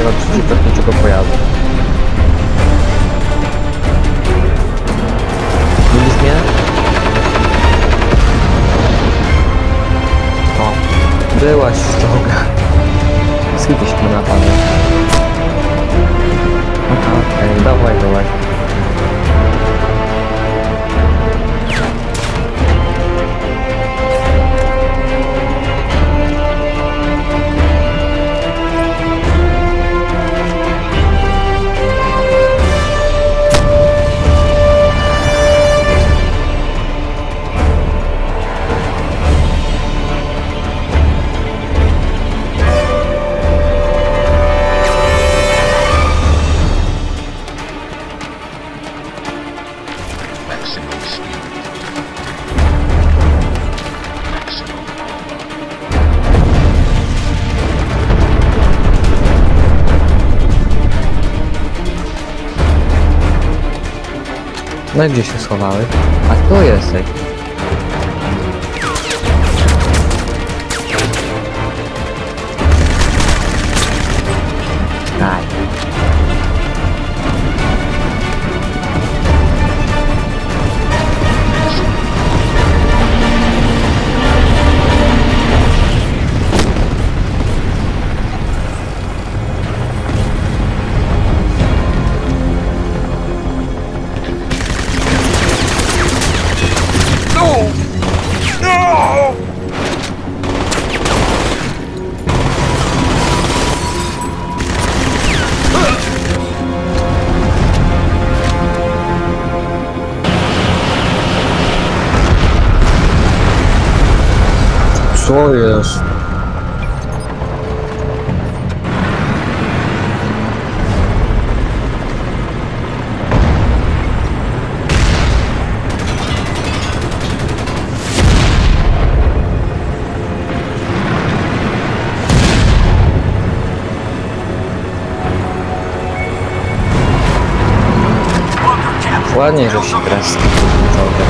nie ma przeciwlotniczego pojazdu. Widzisz mnie? O, byłaś w czołgach. Skiedyś mnie napadł. Aha, okej, dawaj, dawaj. No gdzie się schowały? A tu jesteś. Co jest? Ładnie, że się Delta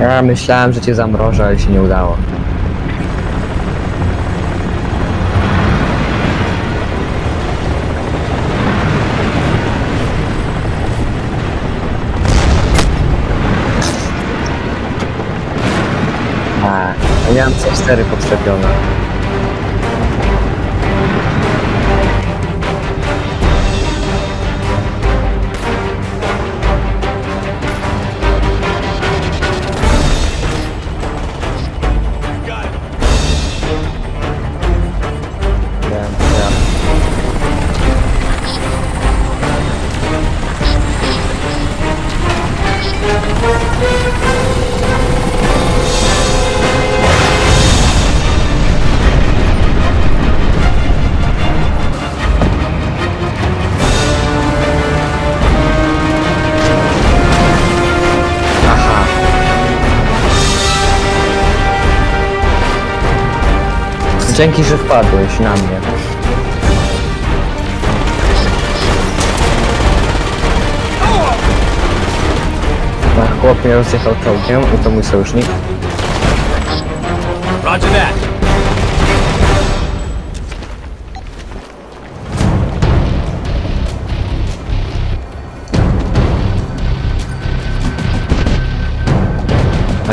Ja myślałem, że cię zamrożę, ale się nie udało. Miałem C4 podczepione. Dzięki, że wpadłeś na mnie. A chłop mnie rozjechał czołgiem i to mój sojusznik. Roger that.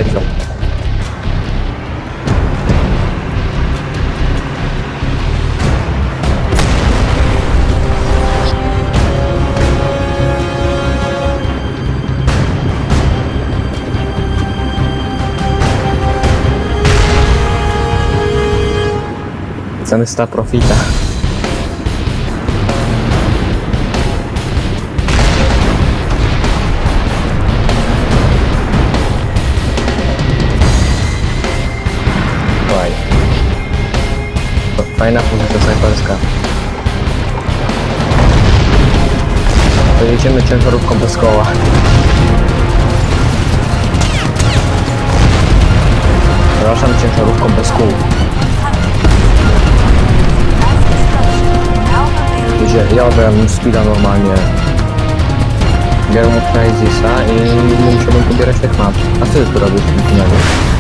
I co? Zemsta profita. Słuchaj. To Fajna pozycja snajperska. To jedziemy ciężarówką bez koła. Przepraszam, ciężarówką bez kół. Gdzie jadę speeda normalnie. Biorę mu Cryzisa i musiałbym pobierać tych map. A co ty tu robisz w tym tunelu?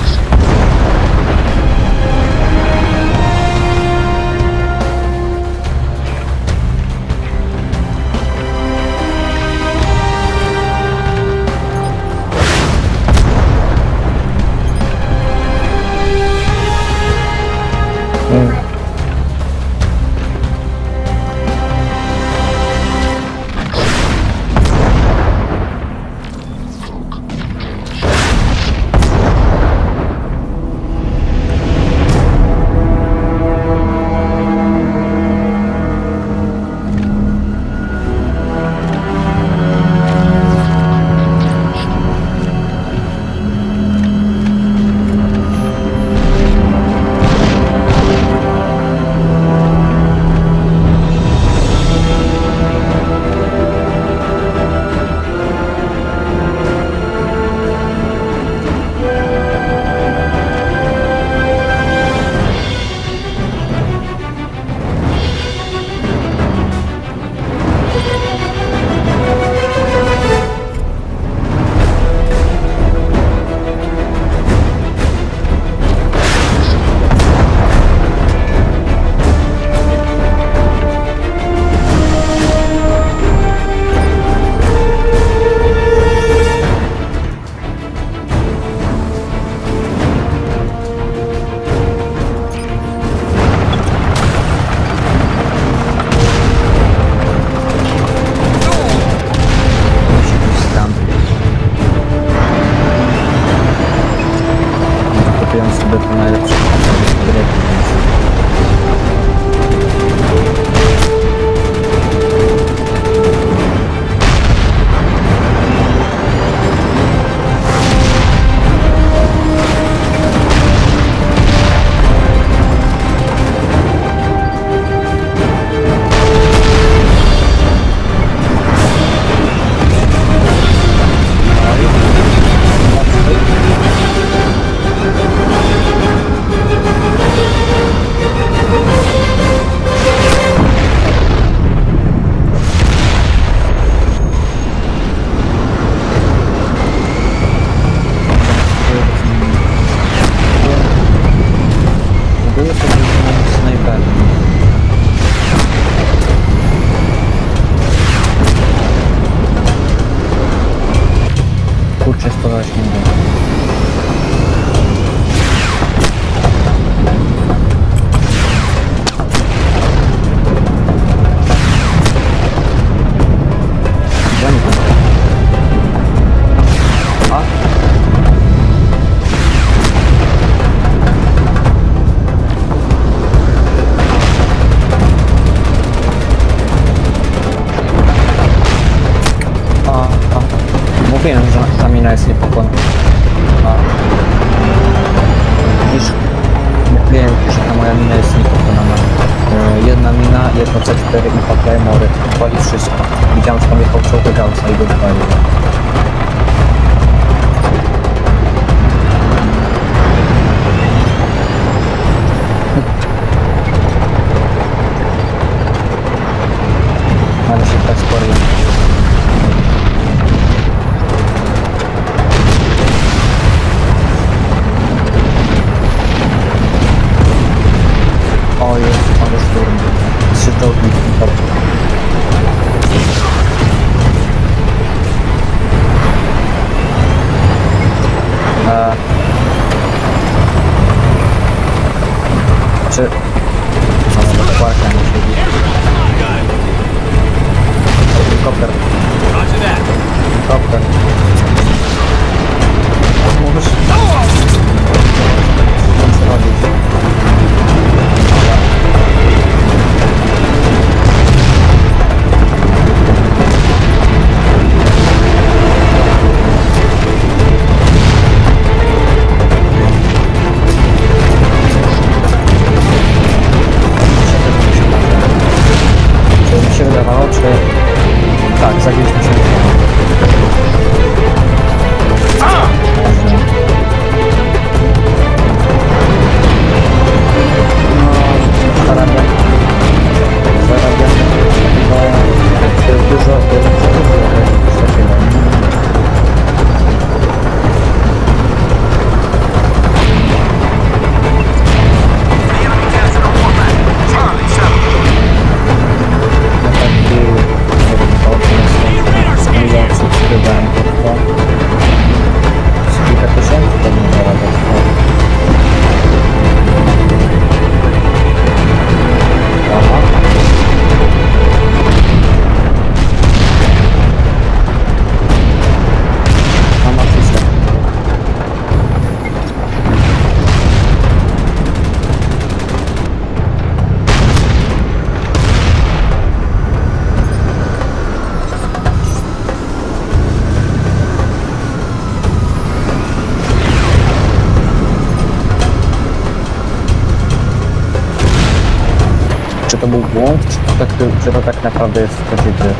czy to był błąd, czy to, tak- czy to tak naprawdę jest prawdziwy.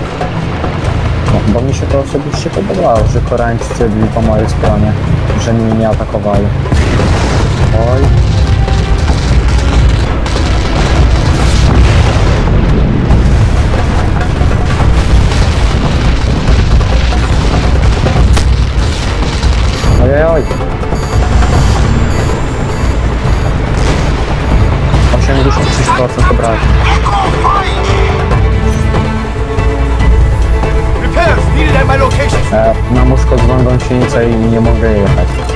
No, bo mi się to osobiście podobało, że Koreańczycy byli po mojej stronie, że mnie nie atakowali. Oj. Ojej, oj. oj. musiałem już 30% obrażeń. Na mózg z się i nie mogę jechać.